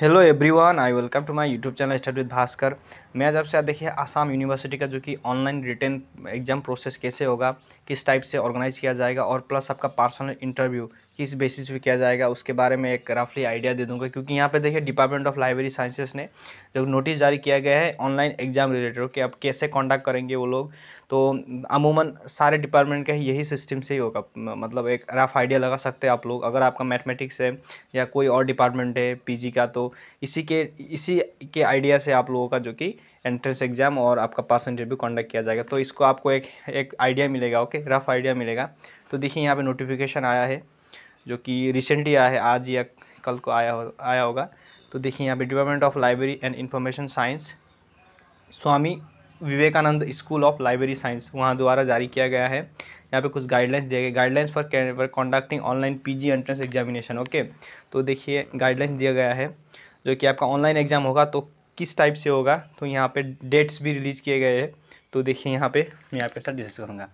Hello everyone I welcome to my YouTube channel study with Bhaskar मैं आज आपसे देखिए आसाम यूनिवर्सिटी का जो कि ऑनलाइन रिटर्न एग्ज़ाम प्रोसेस कैसे होगा, किस टाइप से ऑर्गेनाइज किया जाएगा और प्लस आपका पर्सनल इंटरव्यू किस बेसिस पे किया जाएगा, उसके बारे में एक रफली आइडिया दे दूँगा। क्योंकि यहाँ पे देखिए डिपार्टमेंट ऑफ़ लाइब्रेरी साइंसेस ने जो नोटिस जारी किया गया है ऑनलाइन एग्ज़ाम रिलेटेड कि आप कैसे कॉन्डक्ट करेंगे वो लोग तो अमूमन सारे डिपार्टमेंट का यही सिस्टम से ही होगा। मतलब एक रफ आइडिया लगा सकते हैं आप लोग। अगर आपका मैथमेटिक्स है या कोई और डिपार्टमेंट है पीजी का तो इसी के इसी के आइडिया से आप लोगों का जो कि एंट्रेंस एग्ज़ाम और आपका पास इंटरव्यू कंडक्ट किया जाएगा। तो इसको आपको एक एक आइडिया मिलेगा ओके रफ आइडिया मिलेगा। तो देखिए, यहाँ पे नोटिफिकेशन आया है, जो कि रिसेंटली आया है, आज या कल को आया हो, आया होगा। तो देखिए, यहाँ पे department of library and information science Swami Vivekananda school of library science, वहाँ द्वारा जारी किया गया है। यहाँ पे कुछ गाइडलाइंस दिए गए। Guidelines for conducting online PG entrance examination okay तो देखिए गाइडलाइंस दिया गया है, जो कि आपका ऑनलाइन एग्ज़ाम होगा तो किस टाइप से होगा तो यहाँ पे डेट्स भी रिलीज़ किए गए हैं। तो देखिए, यहाँ पे मैं आपके साथ डिस्कस करूँगा।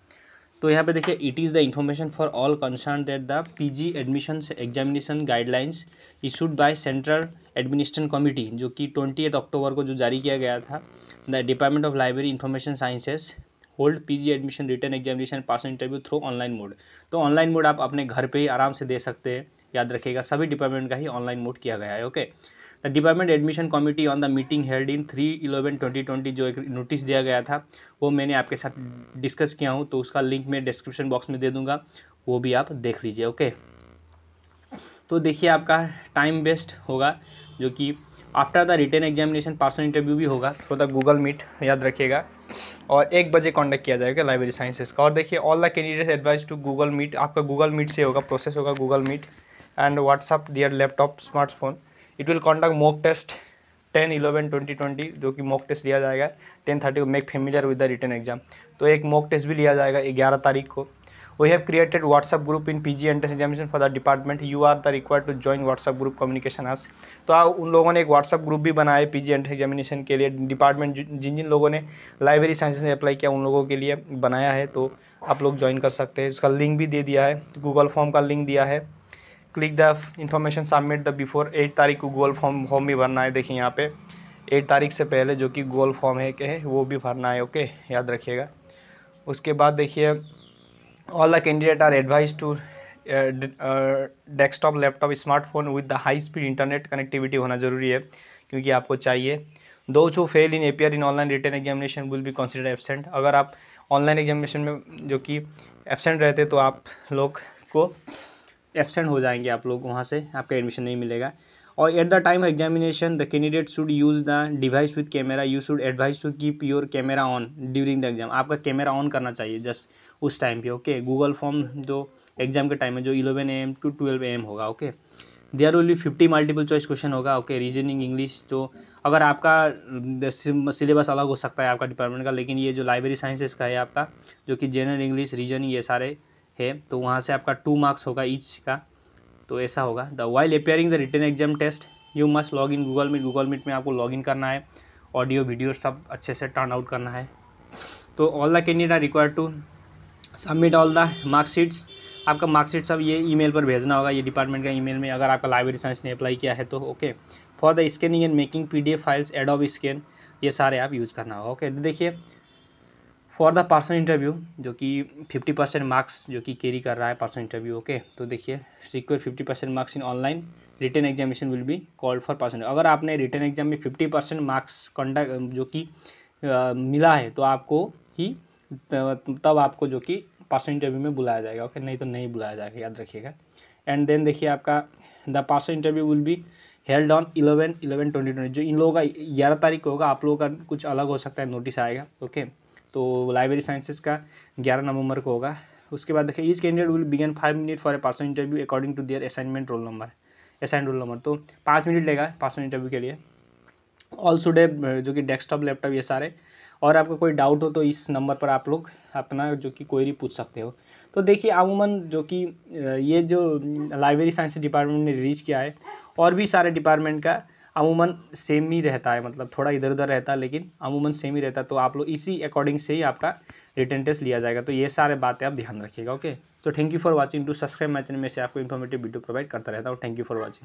तो यहाँ पे देखिए it is the information for all concern that the PG admission examination guidelines issued by central administration committee जो कि ट्वेंटी अक्टूबर को जो जारी किया गया था the department of library information sciences hold PG admission written examination pass interview through online mode तो online mode आप अपने घर पे ही आराम से दे सकते हैं। याद रखिएगा, सभी डिपार्टमेंट का ही ऑनलाइन मोड किया गया है okay the department admission committee on the meeting held in three eleven twenty twenty जो एक नोटिस दिया गया था, वो मैंने आपके साथ डिस्कस किया हूँ तो उसका लिंक मैं डिस्क्रिप्शन बॉक्स में दे दूँगा, वो भी आप देख लीजिए ओके तो देखिए आपका टाइम वेस्ट होगा, जो कि after the written examination personal interview भी होगा। थ्रू द गूगल मीट याद रखिएगा। और एक बजे कॉन्डक्ट किया जाएगा लाइब्रेरी साइंसेस का। और देखिए all the candidates advise to Google Meet आपका गूगल मीट से होगा प्रोसेस होगा Google Meet and WhatsApp their laptop smartphone it will conduct mock test ten eleven twenty twenty जो कि मॉक टेस्ट लिया जाएगा। टेन थर्टी को make familiar with the written exam तो एक मॉक टेस्ट भी लिया जाएगा ग्यारह तारीख को। We have created WhatsApp group in PG entrance examination for the department you are the required to join WhatsApp group communication as तो आप उन लोगों ने एक व्हाट्सअप ग्रुप भी बनाया है पीजी एंट्रेंस एग्जामिनेशन के लिए। डिपार्टमेंट जिन जिन लोगों ने लाइब्रेरी साइंसेज में अप्लाई किया, उन लोगों के लिए बनाया है। तो आप लोग ज्वाइन कर सकते हैं। इसका लिंक भी दे दिया है। गूगल फॉर्म का लिंक दिया है। Click the information submit the before eight तारीख को गूगल फॉर्म फॉर्म भी भरना है। देखिए यहाँ पे एट तारीख से पहले जो कि गूगल फॉर्म है के है, वो भी भरना है। ओके याद रखिएगा। उसके बाद देखिए all the candidate are advise to desktop laptop smartphone with the high speed internet connectivity होना ज़रूरी है, क्योंकि आपको चाहिए। दो जो fail in appear in online written examination will be consider absent अगर आप ऑनलाइन एग्जामिनेशन में जो कि एबसेंट रहते तो आप लोग को एबसेंट हो जाएँगे आप लोग, वहाँ से आपका एडमिशन नहीं मिलेगा। और at the time examination the candidate should use the device with camera you should advise to keep your camera on during the exam आपका कैमरा ऑन करना चाहिए जस्ट उस टाइम पे ओके गूगल फॉर्म जो exam के time में जो eleven A M to twelve A M होगा okay there will be fifty multiple choice question होगा ओके रीजनिंग इंग्लिश जो अगर आपका सिलेबस अलग हो सकता है आपका डिपार्टमेंट का, लेकिन ये जो लाइब्रेरी साइंसेस का है आपका, जो कि जनरल इंग्लिश रीजनिंग ये सारे है तो वहाँ से आपका टू मार्क्स होगा ईच का। तो ऐसा होगा। The while appearing the written exam test you must log in Google Meet Google Meet में आपको लॉग इन करना है। ऑडियो वीडियो सब अच्छे से टर्न आउट करना है। तो all the candidate are required to submit all the marksheets आपका मार्कशीट सब ये ईमेल पर भेजना होगा। ये डिपार्टमेंट का ईमेल में अगर आपका लाइब्रेरी साइंस ने अप्लाई किया है तो okay for the scanning and making PDF files ad Adobe scan ये सारे आप यूज़ करना होगा। ओके देखिए फॉर द पर्सनल इंटरव्यू जो कि फिफ्टी परसेंट मार्क्स जो कि कैरी कर रहा है पर्सनल इंटरव्यू ओके तो देखिए secure fifty percent marks in online written examination will be called for person अगर आपने रिटर्न एग्ज़ाम में फिफ्टी परसेंट मार्क्स कंडक्ट जो कि मिला है तो आपको ही तब आपको जो कि पर्सनल इंटरव्यू में बुलाया जाएगा ओके नहीं तो नहीं बुलाया जाएगा, याद रखिएगा। एंड देन देखिए आपका the personal interview will be held on eleven eleven twenty twenty जो इन लोगों का ग्यारह तारीख को होगा, आप लोगों का कुछ अलग हो सकता है नोटिस आएगा ओके तो लाइब्रेरी साइंसेस का ग्यारह नवंबर को होगा। उसके बाद देखिए each candidate will begin five minute for a personal interview according to their assignment roll number assign roll number तो पाँच मिनट लेगा पर्सनल इंटरव्यू के लिए। ऑल सुडे जो कि डेस्कटॉप लैपटॉप ये सारे। और आपका कोई डाउट हो तो इस नंबर पर आप लोग अपना जो कि कोई पूछ सकते हो। तो देखिए, अमूमन जो कि ये जो लाइब्रेरी साइंस डिपार्टमेंट ने रिलीज़ किया है, और भी सारे डिपार्टमेंट का अमूमन सेम ही रहता है मतलब थोड़ा इधर उधर रहता है, लेकिन अमूमन सेम ही रहता है तो आप लोग इसी अकॉर्डिंग से ही आपका रिटर्न टेस्ट लिया जाएगा। तो ये सारे बातें आप ध्यान रखिएगा okay so thank you for watching to subscribe my channel में से आपको इन्फॉर्मेटिव वीडियो प्रोवाइड करता रहता हूँ। Thank you for watching